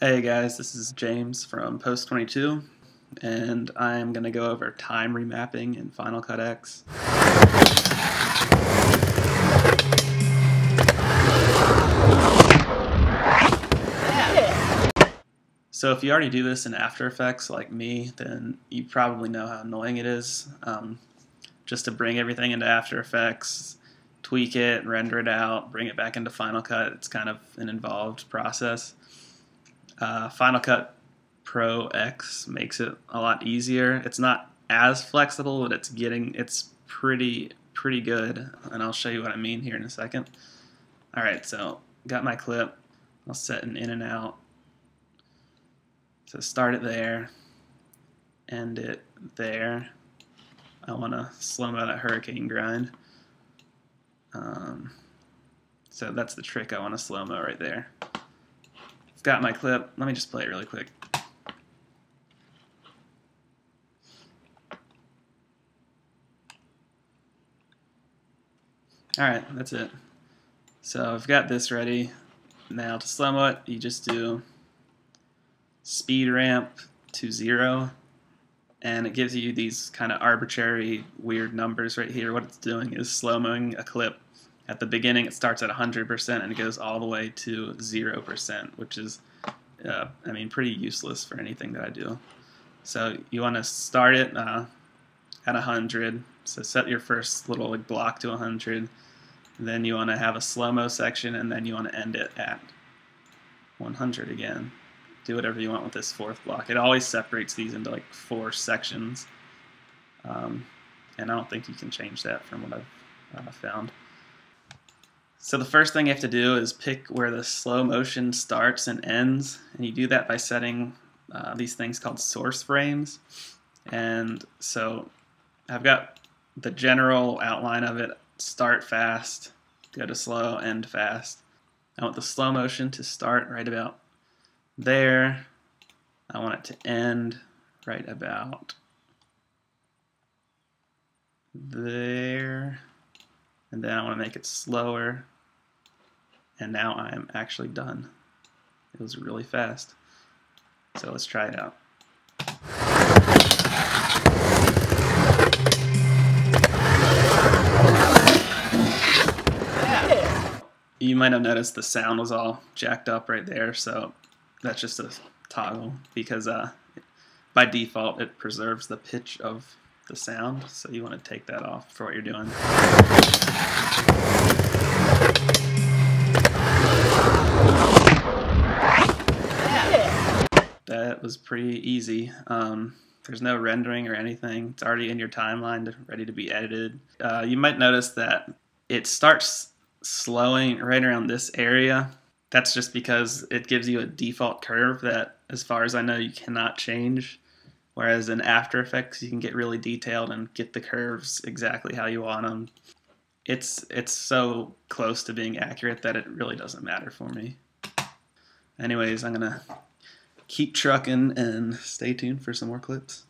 Hey guys, this is James from Post 22, and I'm going to go over time remapping in Final Cut X. So if you already do this in After Effects like me, then you probably know how annoying it is. Um, just to bring everything into After Effects, tweak it, render it out, bring it back into Final Cut. It's kind of an involved process. Uh, Final Cut Pro X makes it a lot easier. It's not as flexible, but it's getting it's pretty pretty good, and I'll show you what I mean here in a second. All right, so got my clip. I'll set an in and out. So start it there, end it there. I want to slow mo that hurricane grind. Um, so that's the trick I want to slow mo right there. I've got my clip. Let me just play it really quick. Alright, that's it. So I've got this ready. Now to slow it, you just do speed ramp to zero and it gives you these kind of arbitrary weird numbers right here. What it's doing is slow-moing a clip. At the beginning it starts at 100% and it goes all the way to 0%, which is, uh, I mean, pretty useless for anything that I do. So you want to start it uh, at 100, so set your first little like, block to 100, then you want to have a slow-mo section, and then you want to end it at 100 again do whatever you want with this fourth block. It always separates these into like four sections. Um, and I don't think you can change that from what I've uh, found. So the first thing you have to do is pick where the slow motion starts and ends. And you do that by setting uh, these things called source frames. And so I've got the general outline of it, start fast, go to slow, end fast. I want the slow motion to start right about there. I want it to end right about there. And then I want to make it slower. And now I am actually done. It was really fast. So let's try it out. You might have noticed the sound was all jacked up right there, so that's just a toggle because uh, by default it preserves the pitch of the sound so you want to take that off for what you're doing. That was pretty easy. Um, there's no rendering or anything. It's already in your timeline, ready to be edited. Uh, you might notice that it starts slowing right around this area that's just because it gives you a default curve that, as far as I know, you cannot change. Whereas in After Effects, you can get really detailed and get the curves exactly how you want them. It's it's so close to being accurate that it really doesn't matter for me. Anyways, I'm gonna keep trucking and stay tuned for some more clips.